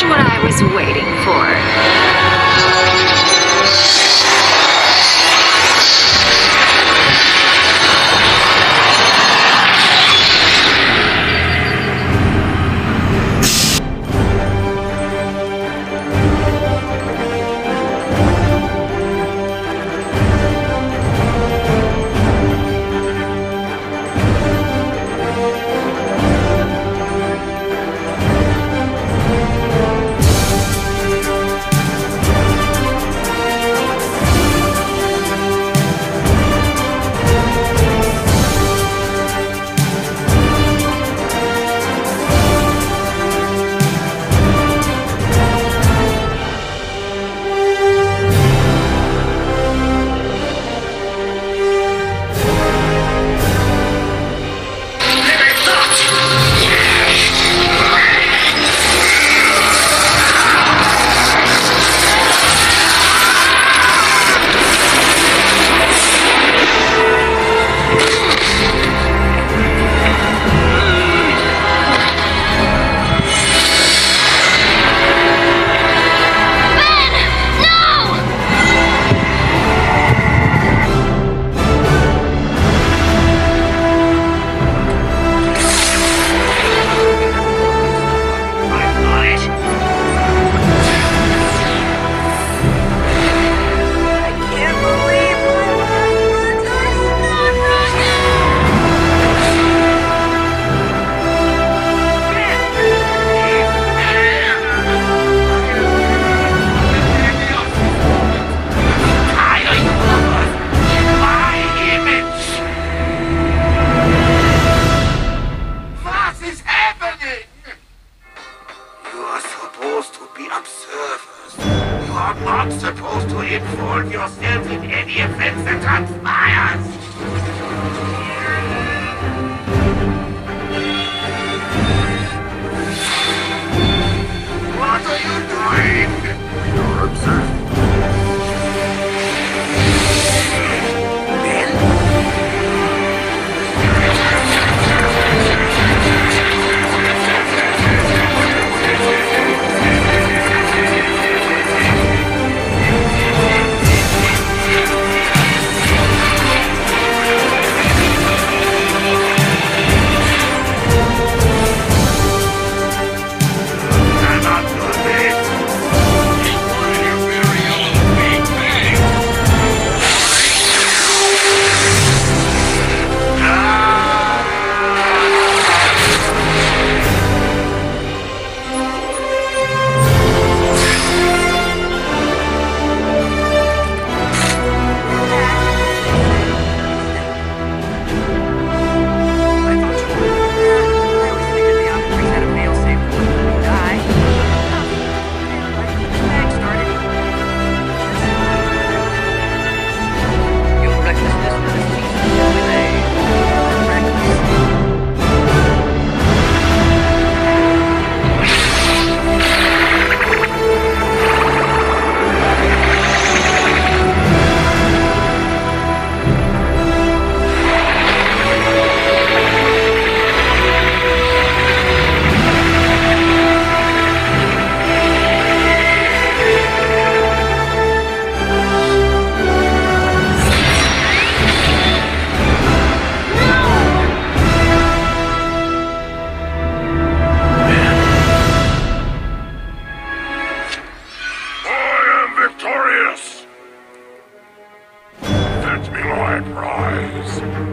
just what I was waiting for. not supposed to involve yourself in any offense that transpires. News.